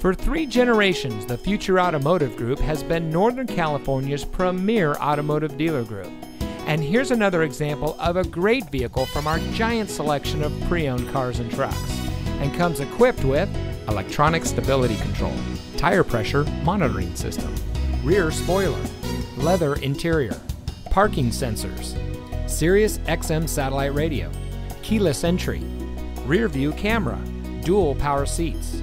For three generations, the Future Automotive Group has been Northern California's premier automotive dealer group. And here's another example of a great vehicle from our giant selection of pre owned cars and trucks. And comes equipped with electronic stability control, tire pressure monitoring system, rear spoiler, leather interior, parking sensors, Sirius XM satellite radio, keyless entry, rear view camera, dual power seats,